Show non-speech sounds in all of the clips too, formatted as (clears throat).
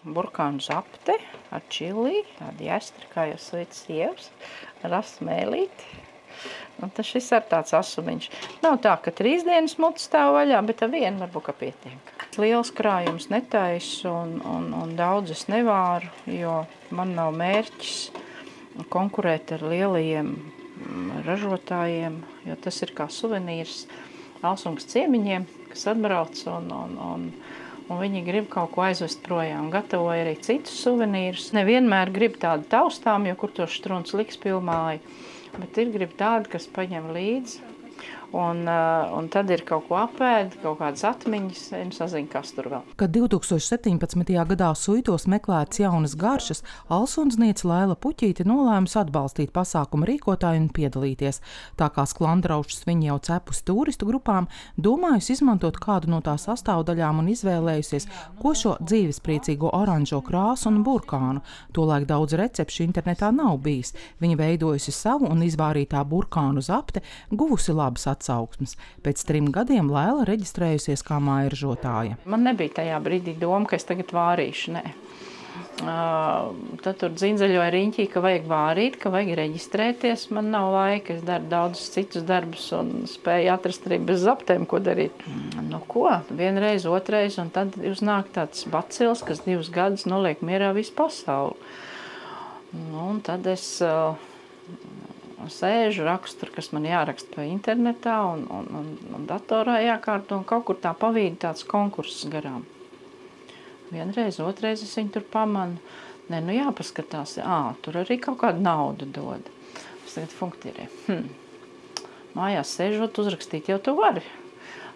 Burkānu zapte ar čili, tādi jāstri, kā jau sveic sievas, ar asmēlīti. Un tas šis ir tāds asumiņš. Nav tā, ka trīs dienas mutes stāv vaļā, bet ar vienu varbūt ka pietiek. Liels krājums netaisu un, un, un daudz es nevāru, jo man nav mērķis konkurēt ar lielajiem mm, ražotājiem, jo tas ir kā suvenīrs Alsungas ciemiņiem, kas atbrauc un, un, un, un viņi grib kaut ko aizvest projām. Gatavoja arī citus suvenīrus. Nevienmēr grib tādu taustām, jo kur to štruns liks pilmāju, bet ir grib tādu, kas paņem līdzi Un, uh, un tad ir kaut ko apēst, kaut kādas atmiņas, un sazina, kas tur vēl. Kad 2017. gadā suitos meklētas jaunas garšas, Alsunsniece Laila Puķīte nolēmusi atbalstīt pasākumu rīkotāju un piedalīties. Tā kā sklandraušus viņa jau cepus turistu grupām, domājusi izmantot kādu no tā sastāvdaļām un izvēlējusies, ko šo dzīvespriecīgo oranžo krāsu un burkānu. Tolaik daudz recepšu internetā nav bijis. Viņa veidojusi savu un izvārītā burkānu zapte, guvusi labas attīstības atsauksmes. Pēc trim gadiem Lēla reģistrējusies kā mājražotāja. Man nebija tajā brīdī doma, ka es tagad vārīšu. Nē. Uh, tad tur dzinzaļoja riņķī, ka vajag vārīt, ka vajag reģistrēties. Man nav laika, es daru daudzus citus darbus un spēju atrast arī bez zaptēm, ko darīt. Nu ko, vienreiz, otrais, un tad uznāk tāds bacils, kas divus gadus noliek mierā visu pasauli. Nu, un tad es uh, sēžu, rakstu, kas man jāraksta pa internetā un, un, un, un datorā jākārto, un kaut kur tā pavīdi tāds konkurss garām. Vienreiz, otrreiz es viņu tur pamanu. Nē, nu jāpaskatās, ā, tur arī kaut kādu naudu dod. Es tagad funktirēju. Hm. Mājās sēžot, uzrakstīt jau tu vari.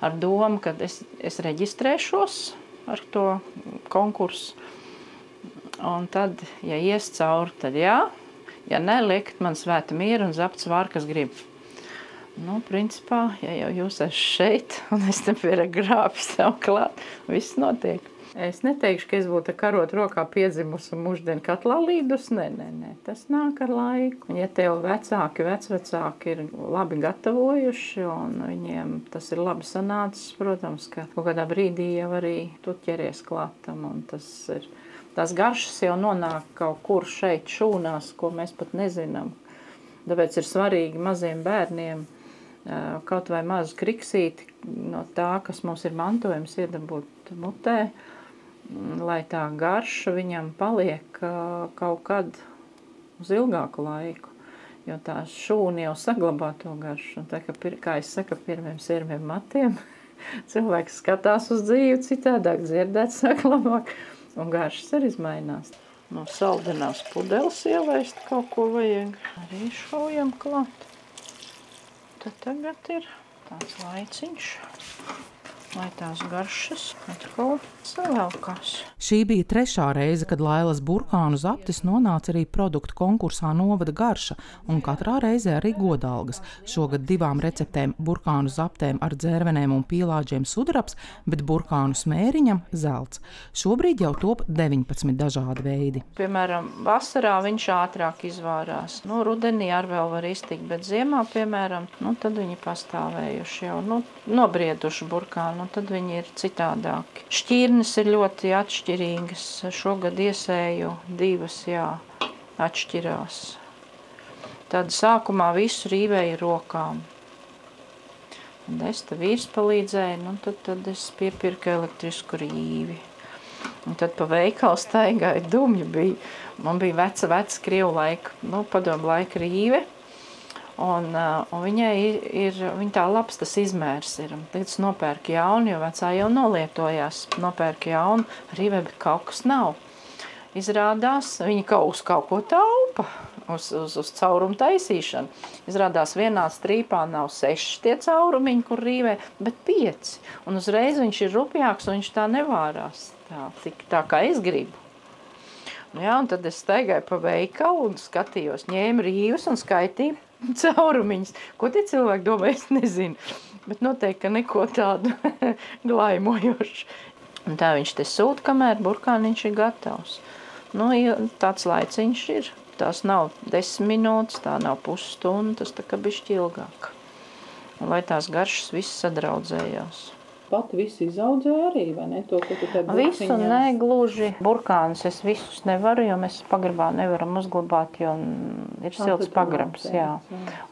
Ar domu, ka es, es reģistrēšos ar to konkursu. Un tad, ja ies cauri, tad jā, Ja nē, liekt man svēta miera un zapts vār, kas grib. Nu, principā, ja jau jūs esat šeit, (laughs) un es te pie grāpjas sev klāt, viss notiek. Es neteikšu, ka es būtu karot rokā piedzimusi un mūždien katlā līdus. Nē, nē, nē, tas nāk ar laiku. Ja tev vecāki, vecvecāki ir labi gatavojuši un viņiem tas ir labi sanācis, protams, ka kaut kādā brīdī jau arī tu ķeries klātam un tas ir tās garšas jau nonāk kaut kur šeit šūnās, ko mēs pat nezinām. Tāpēc ir svarīgi maziem bērniem kaut vai mazu kriksīti no tā, kas mums ir mantojums, iedabūt mutē, lai tā garša viņam paliek kaut kad uz ilgāku laiku. Jo tā šūna jau saglabā to garšu. Un tā, ka, kā es saku, pirmiem sirmiem matiem (laughs) cilvēks skatās uz dzīvi citādāk, dzirdēt, saglabāk un garšas arī mainās. No saldinās pudeles ielaist kaut ko vajag. Arī šaujam klāt. Tad tagad ir tāds laiciņš lai tās garšas atkal savelkās. Šī bija trešā reize, kad Lailas burkānu zaptis nonāca arī produktu konkursā Novada garša, un katrā reizē arī godalgas. Šogad divām receptēm - burkānu zaptēm ar dzērvenēm un pīlāģiem sudraps, bet burkānu smēriņam zelts. Šobrīd jau top 19 dažādi veidi. Piemēram, vasarā viņš ātrāk izvārās. Nu, rudenī ar vēl var iztikt, bet ziemā, piemēram, nu, tad viņi pastāvējuši jau nu, nobrieduši burkānu un tad viņi ir citādāki. Šķirnes ir ļoti atšķirīgas. Šogad iesēju divas, jā, atšķirās. Tad sākumā visu rīvēju rokām. Un es te vīrs palīdzēju, nu tad, tad es piepirku elektrisku rīvi. Un tad pa veikalu staigāju dumju bija. Man bija veca, veca krievu laika, nu, padomu laika rīve. Un, uh, un viņai ir, ir viņa tā labs tas izmērs ir. Tagad es nopērku jaunu, jo vecā jau nolietojās. Nopērku jaunu, arī vai kaut kas nav. Izrādās, viņa kaut uz kaut ko taupa, uz, uz, uz caurumu taisīšanu. Izrādās vienā strīpā nav seši tie caurumiņi, kur rīvē, bet pieci. Un uzreiz viņš ir rupjāks un viņš tā nevārās. Tā, tik, tā kā es gribu. Ja, un tad es staigāju pa veikalu un skatījos, ņēmu rīvus un skaitīju (laughs) caurumiņas. Ko tie cilvēki domā, es nezinu. Bet noteikti, neko tādu (laughs) glaimojošu. Un tā viņš te sūta, kamēr burkāniņš ir gatavs. Nu, tāds laiciņš ir. Tās nav desmit minūtes, tā nav pusstunda, tas tā kā bišķi ilgāk. Lai tās garšas viss sadraudzējās. Pati visu izaudzēji arī, vai ne? To, ko tu te Visu burciņās- negluži. Burkānus es visus nevaru, jo mēs pagrabā nevaram uzglabāt, jo ir silts pagrabs. Jā.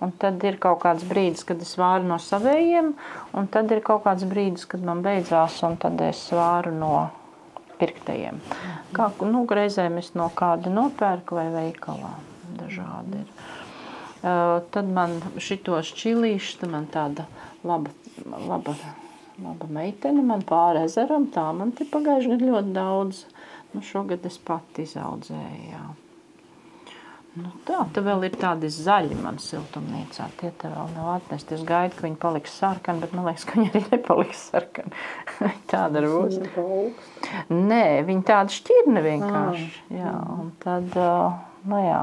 Un tad ir kaut kāds brīdis, kad es vāru no savējiem, un tad ir kaut kāds brīdis, kad man beidzās, un tad es vāru no pirktajiem. Kā, nu, reizēm es no kāda nopērku vai veikalā. Dažādi ir. Uh, tad man šitos čilīšus, tad man tāda laba, laba, laba meitene, man pāri ezeram, tā man te pagājuši gadu ļoti daudz. Nu, šogad es pati izaudzēju, jā. Nu, tā, te vēl ir tādi zaļi man siltumnīcā. Tie te vēl nav atnesti. Es gaidu, ka viņi paliks sarkani, bet man liekas, ka viņi arī nepaliks sarkani. (laughs) Tāda ir būs. Nē, viņi tādi šķirni vienkārši. Jā, un tad, nu jā.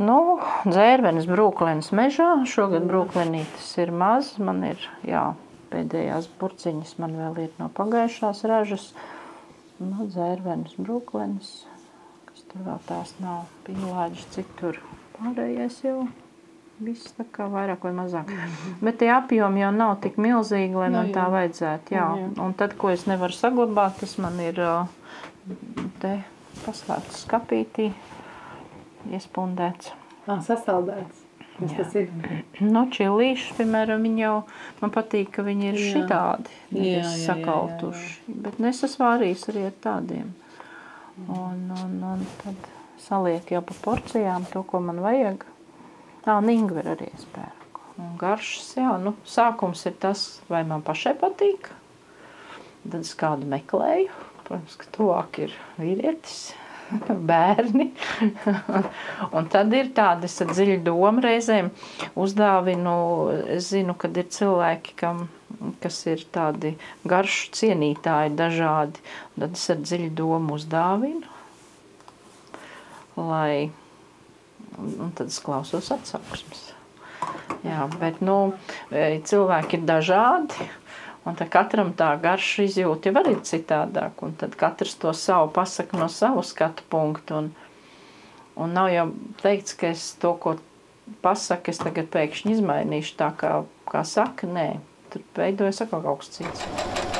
Nu, dzērvenes brūklenes mežā. Šogad brūklenītes ir maz. Man ir, jā, pēdējās burciņas man vēl ir no pagājušās ražas. Nu, dzērvenes brūklenes. Kas tur vēl tās nav? Pīlāģis, cik tur pārējais jau. Viss tā kā vairāk vai mazāk. -hmm. Bet tie apjomi jau nav tik milzīgi, lai Nu, man tā jā. vajadzētu. Jā. Jā, jā. Un tad, ko es nevaru saglabāt, tas man ir te paslēpts skapītī, iespundēts. Ā, sasaldēts. Kas Jā. tas ir? No čilīšas, piemēram, viņi jau man patīk, ka viņi ir Jā. šitādi, Jā, nevis jā, jā, jā, sakaltuši. Bet nesas vārījis arī ar tādiem. Un, un, un tad saliek jau pa porcijām to, ko man vajag. Ā, un ingver arī es pērku. Un garšas, jā, nu, sākums ir tas, vai man pašai patīk. Tad es kādu meklēju. Protams, ka tuvāk ir vīrietis, (laughs) bērni. un tad ir tāda dziļu domu reizēm uzdāvinu. Es zinu, kad ir cilvēki, kam, kas ir tādi garšu cienītāji dažādi. Tad es ar dziļu domu uzdāvinu, lai, un, tad es klausos atsauksmes. Jā, bet nu, e, cilvēki ir dažādi. Un tad katram tā garša izjūta jau ir citādāk. Un tad katrs to savu pasaka no sava skatu punkta. Un, un nav jau teikts, ka es to, ko pasaku, es tagad pēkšņi izmainīšu tā, kā, kā saka. Nē, tur veidojas atkal kaut kas cits.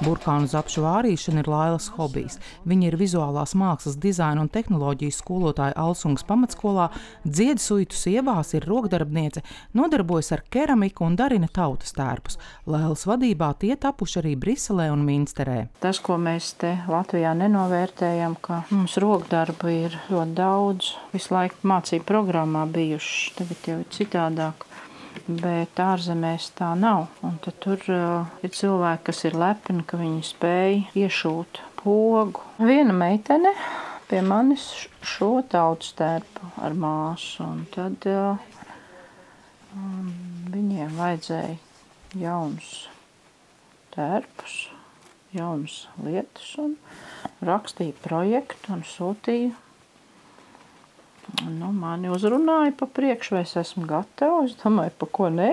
Burkānu zapšu vārīšana ir Lailas hobijs. Viņa ir vizuālās mākslas, dizaina un tehnoloģijas skolotāja Alsungas pamatskolā, dziedas uitu sievās, ir rokdarbniece, nodarbojas ar keramiku un darina tautas tērpus. Lailas vadībā tie tapuši arī Briselē un Minsterē. Tas, ko mēs te Latvijā nenovērtējam, ka mums rokdarbu ir ļoti daudz, visu laiku mācību programmā bijuši, tagad jau ir citādāk. Bet ārzemēs tā nav. Un tad tur uh, ir cilvēki, kas ir lepni, ka viņi spēj iešūt pogu. Viena meitene pie manis šo tautas tērpu ar māsu. Un tad uh, um, viņiem vajadzēja jaunus tērpus, jaunas lietas. Un rakstīja projektu un sūtīja Nu, mani uzrunāja pa priekšu, vai es esmu gatava. Es domāju, pa ko nē.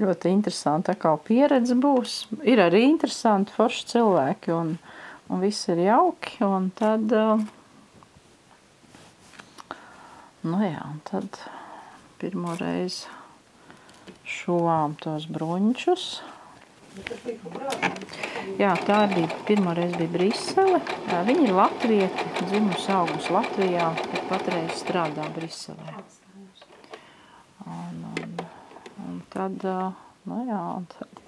Ļoti interesanti, kā pieredze būs. Ir arī interesanti, forši cilvēki, un, un viss ir jauki. Un tad, uh, nu jā, un tad pirmo reizi šuvām tos bruņķus. Jā, tā bija pirmā reize bija Brisele. Jā, Viņa ir latvieti, dzimusi augus Latvijā, bet patreiz strādā Briselē. Un, un, un tad, nu jā, un tad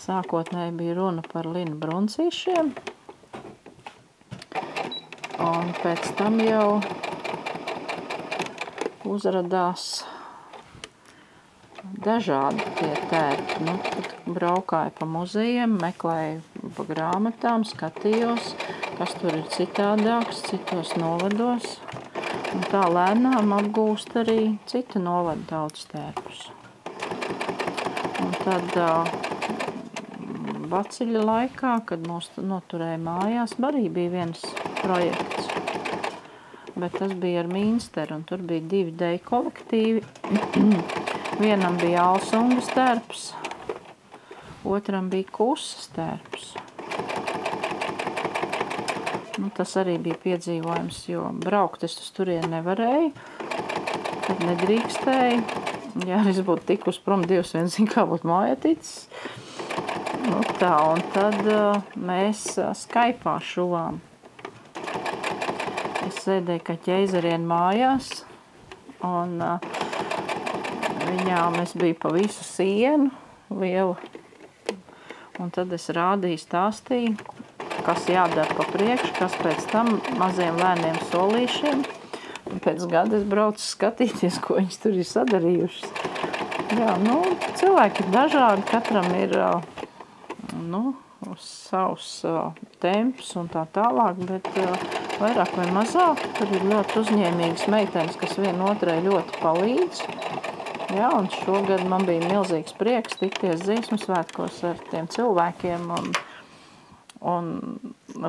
sākotnēji bija runa par Linu Bruncīšiem. Un pēc tam jau uzradās dažādi tie tērpi. Nu, braukāju pa muzejiem, meklēju pa grāmatām, skatījos, kas tur ir citādāks, citos novados. Un tā lēnām apgūst arī citu novadu tautas tērpus. Un tad vaciļa laikā, kad noturēja mājās, arī bija viens projekts. Bet tas bija ar Mīnsteru, un tur bija divi deju kolektīvi. (clears throat) Vienam bija Alsungas tērps, otram bija Kusas tērps. Nu, tas arī bija piedzīvojums, jo braukt es uz turieni nevarēju, tad nedrīkstēju. Ja es būtu tikus prom, Dievs vien zina, kā būtu mājā ticis. Nu tā, un tad uh, mēs uh, Skype'ā šuvām. Es sēdēju kā ķeizarien mājās, un uh, viņām es biju pa visu sienu lielu. Un tad es rādīju, stāstīju, kas jādara pa priekšu, kas pēc tam maziem lēniem solīšiem – Un pēc gada es braucu skatīties, ko viņas tur ir sadarījušas. Jā, nu, cilvēki ir dažādi, katram ir nu, savs temps un tā tālāk, bet vairāk vai mazāk tur ir ļoti uzņēmīgas meitenes, kas vienotrai ļoti palīdz. Jā, un šogad man bija milzīgs prieks tikties dzīsmu svētkos ar tiem cilvēkiem un, un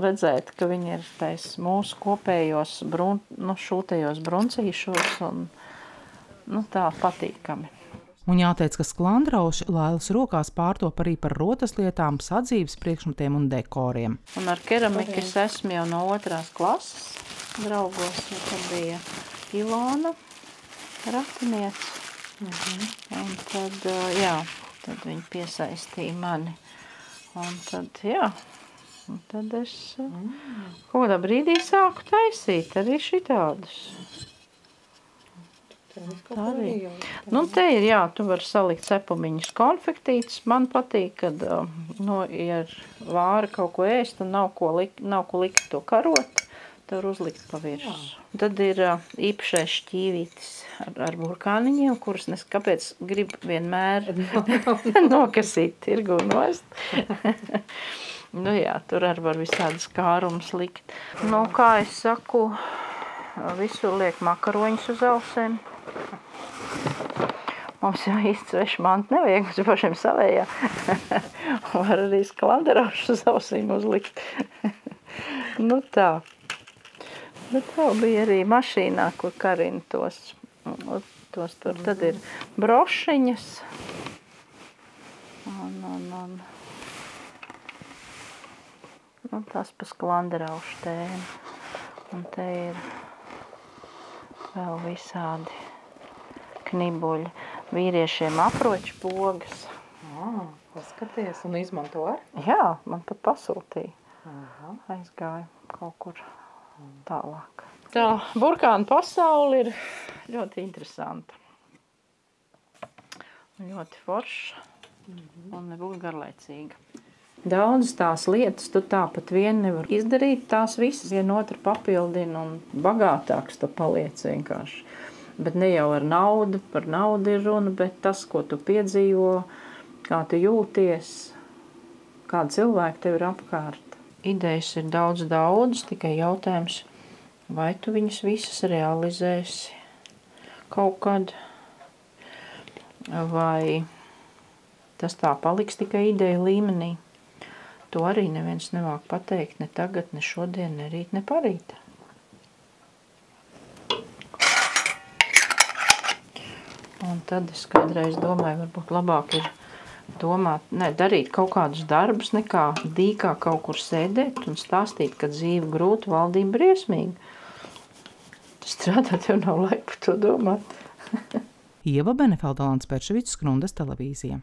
redzēt, ka viņi ir tais mūsu kopējos brun, nu, šūtajos bruncīšos un nu, tā patīkami. Un jāteic, ka sklandrauši Lailas rokās pārtop arī par rotas lietām, sadzīves priekšmetiem un dekoriem. Un ar keramiku es esmu jau no otrās klases draugos, ja tad bija Ilona ratiniec. Mhm. Un tad, jā, tad viņi piesaistīja mani. Un tad, jā, Un tad es mm. kaut kādā brīdī sāku taisīt arī šitādus. Tā arī. Nu, te ir, jā, tu vari salikt cepumiņus konfektītus. Man patīk, kad, nu, ja ir vāra kaut ko ēst un nav ko likt, nav ko likt to karot, tur uzlikt pa virs. Tad ir īpašais šķīvītis ar, ar burkāniņiem, kurus nes kāpēc grib vienmēr (laughs) nokasīt tirgu nost. (laughs) Nu jā, tur arī var visādas kārumus likt. Nu, kā es saku, visur liek makaroņus uz ausēm. Mums jau īsti sveši mantu nevajag, mums pašiem savējā. (laughs) var arī sklanderaušu uz ausīm uzlikt. nu tā. Bet vēl bija arī mašīnā, kur karina tos, tos tur. Tad ir brošiņas. Un, un, un. Nu, tas pa sklanderaušu tēmu. Un te ir vēl visādi knibuļi. Vīriešiem aproču pogas. Ah, paskaties un izmanto ar? Jā, man pat pasūtīja. Aha. Aizgāju kaut kur tālāk. Tā burkāna pasauli ir ļoti interesanta. Ļoti forša un nebūtu garlaicīga. Daudzas tās lietas tu tāpat vien nevar izdarīt, tās visas viena otru papildina un bagātāks tu paliec vienkārši. Bet ne jau ar naudu, par naudu ir runa, bet tas, ko tu piedzīvo, kā tu jūties, kāda cilvēka tev ir apkārt. Idejas ir daudz, daudz, tikai jautājums, vai tu viņas visas realizēsi kaut kad, vai tas tā paliks tikai ideja līmenī. To arī neviens nemāk pateikt ne tagad, ne šodien, ne rīt, ne parīt. Un tad es kādreiz domāju, varbūt labāk ir domāt, ne, darīt kaut kādus darbus, nekā dīkā kaut kur sēdēt un stāstīt, ka dzīve grūta, valdība briesmīga. Strādāt jau nav laika par to domāt. (laughs) Ieva Benefelda Lanspērševics, Skrundas televīzija.